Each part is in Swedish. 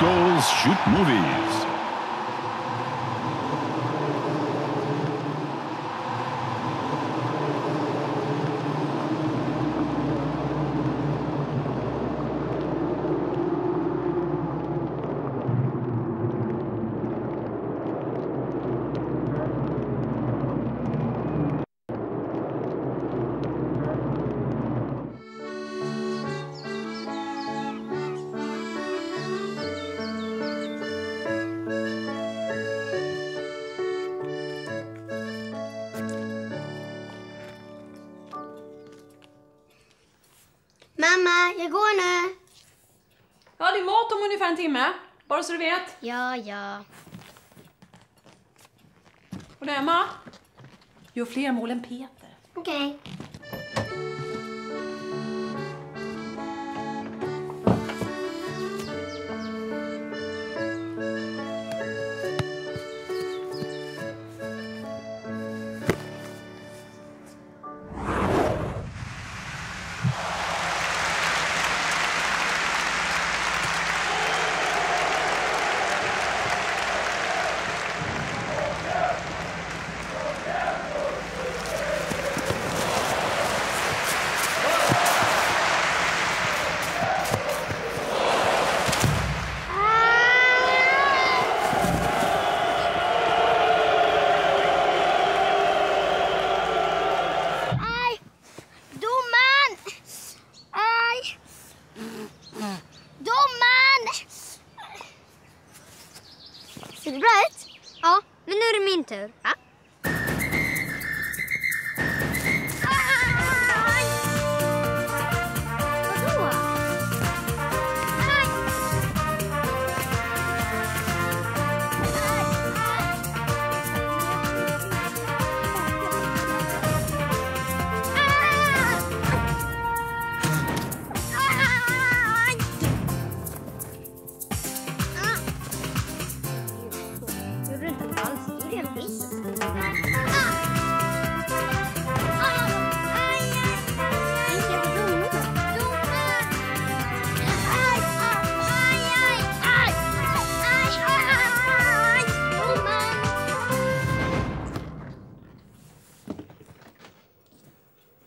Goals Shoot Movies. Mamma, jag går nu. Ja, det är mat om ungefär en timme. Bara så du vet. Ja, ja. Och du Emma? Gör fler mål än Peter. Okej. Aj! Bra ut? Ja, men nu är det min tur. Ja. Helt viss.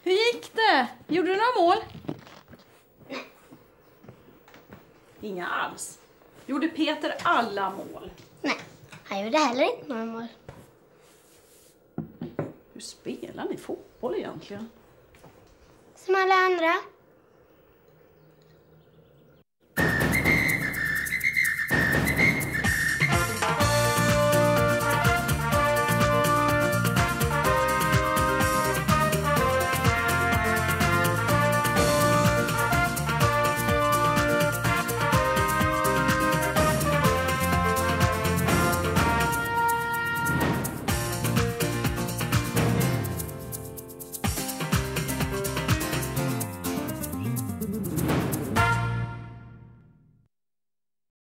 Hur gick det? Gjorde du några mål? Inga alls. Gjorde Peter alla mål? Nej, han gjorde heller inte några mål. Hur spelar ni fotboll egentligen? Som alla andra.